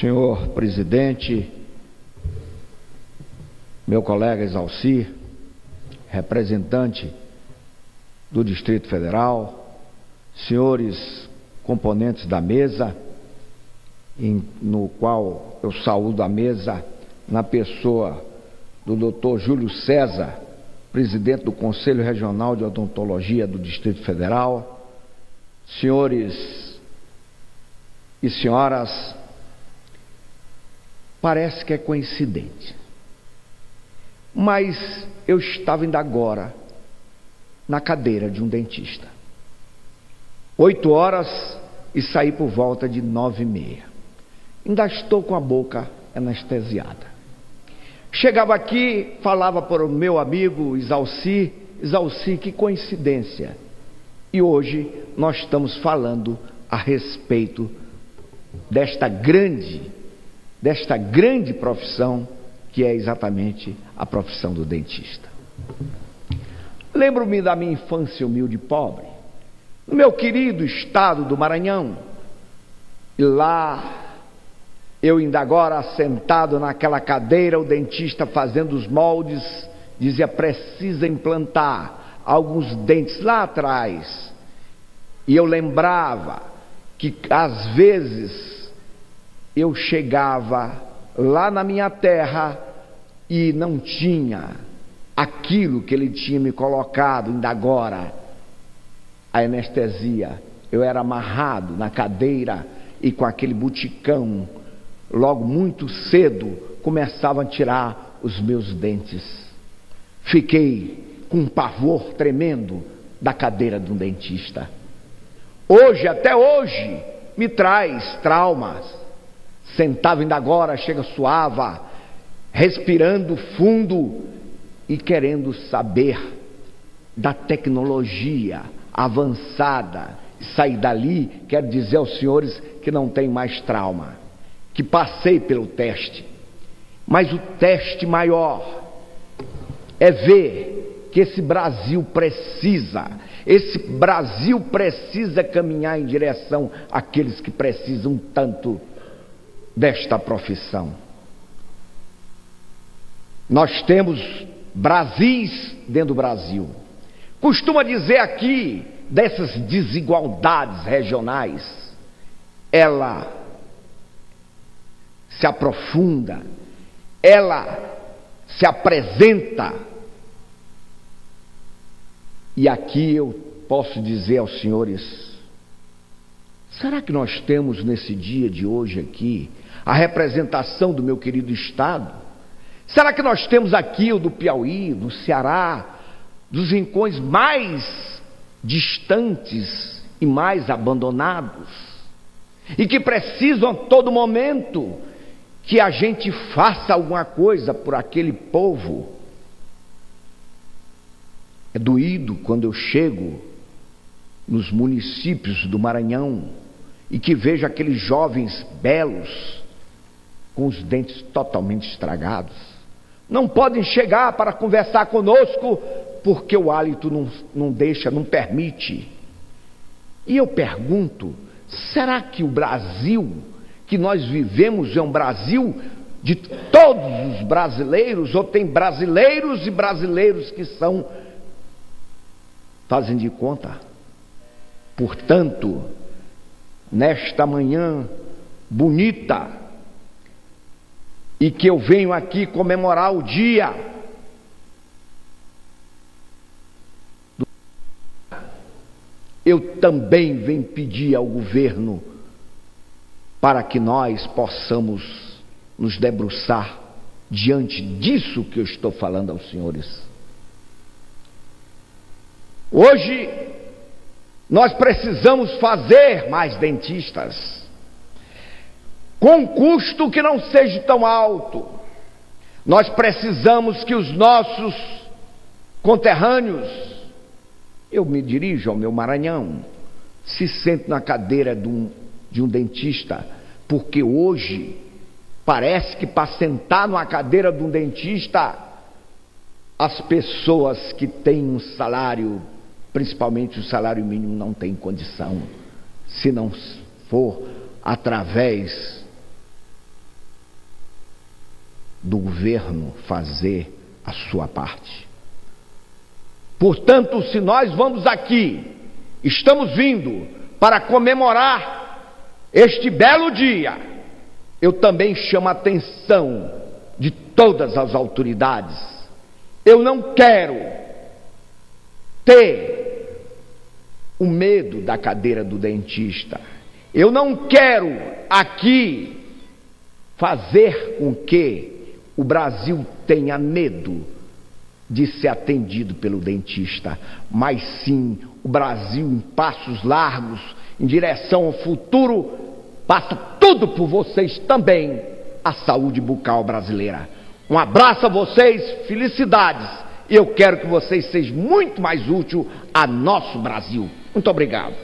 senhor presidente, meu colega Exalci, representante do Distrito Federal, senhores componentes da mesa, em, no qual eu saúdo a mesa na pessoa do doutor Júlio César, presidente do Conselho Regional de Odontologia do Distrito Federal, senhores e senhoras, parece que é coincidente, mas eu estava ainda agora na cadeira de um dentista. Oito horas e saí por volta de nove e meia. Ainda estou com a boca anestesiada. Chegava aqui, falava para o meu amigo Isalci, Isalci, que coincidência. E hoje nós estamos falando a respeito desta grande, desta grande profissão que é exatamente a profissão do dentista. Lembro-me da minha infância humilde e pobre, no meu querido estado do Maranhão, e lá eu ainda agora sentado naquela cadeira, o dentista fazendo os moldes, dizia: precisa implantar alguns dentes lá atrás. E eu lembrava que às vezes eu chegava lá na minha terra e não tinha aquilo que ele tinha me colocado ainda agora, a anestesia. Eu era amarrado na cadeira e com aquele buticão logo muito cedo começavam a tirar os meus dentes. Fiquei com um pavor tremendo da cadeira de um dentista. Hoje, até hoje, me traz traumas. Sentava ainda agora, chega suava, respirando fundo e querendo saber da tecnologia avançada. Sair dali quer dizer aos senhores que não tem mais trauma que passei pelo teste. Mas o teste maior é ver que esse Brasil precisa, esse Brasil precisa caminhar em direção àqueles que precisam tanto desta profissão. Nós temos Brasis dentro do Brasil. Costuma dizer aqui dessas desigualdades regionais, ela se aprofunda, ela se apresenta. E aqui eu posso dizer aos senhores: será que nós temos nesse dia de hoje aqui a representação do meu querido Estado? Será que nós temos aqui o do Piauí, do Ceará, dos rincões mais distantes e mais abandonados? E que precisam a todo momento que a gente faça alguma coisa por aquele povo. É doído quando eu chego nos municípios do Maranhão e que vejo aqueles jovens belos com os dentes totalmente estragados. Não podem chegar para conversar conosco porque o hálito não, não deixa, não permite. E eu pergunto: será que o Brasil que nós vivemos é um Brasil de todos os brasileiros, ou tem brasileiros e brasileiros que são, fazem de conta. Portanto, nesta manhã bonita, e que eu venho aqui comemorar o dia eu também venho pedir ao governo para que nós possamos nos debruçar diante disso que eu estou falando aos senhores. Hoje, nós precisamos fazer mais dentistas, com custo que não seja tão alto. Nós precisamos que os nossos conterrâneos, eu me dirijo ao meu Maranhão, se sentem na cadeira de um de um dentista, porque hoje parece que para sentar numa cadeira de um dentista, as pessoas que têm um salário, principalmente o salário mínimo, não têm condição, se não for através do governo fazer a sua parte. Portanto, se nós vamos aqui, estamos vindo para comemorar este belo dia, eu também chamo a atenção de todas as autoridades. Eu não quero ter o medo da cadeira do dentista. Eu não quero aqui fazer com que o Brasil tenha medo de ser atendido pelo dentista, mas sim o Brasil em passos largos, em direção ao futuro, passa tudo por vocês também, a saúde bucal brasileira. Um abraço a vocês, felicidades. E eu quero que vocês sejam muito mais úteis a nosso Brasil. Muito obrigado.